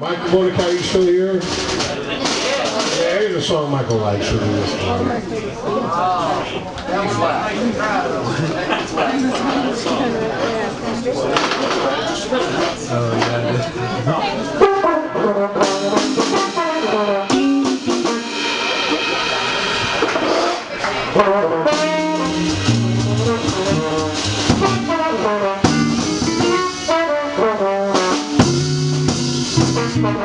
Michael Mordecai, you still here? Yeah, here's a song Michael likes. We'll do this one.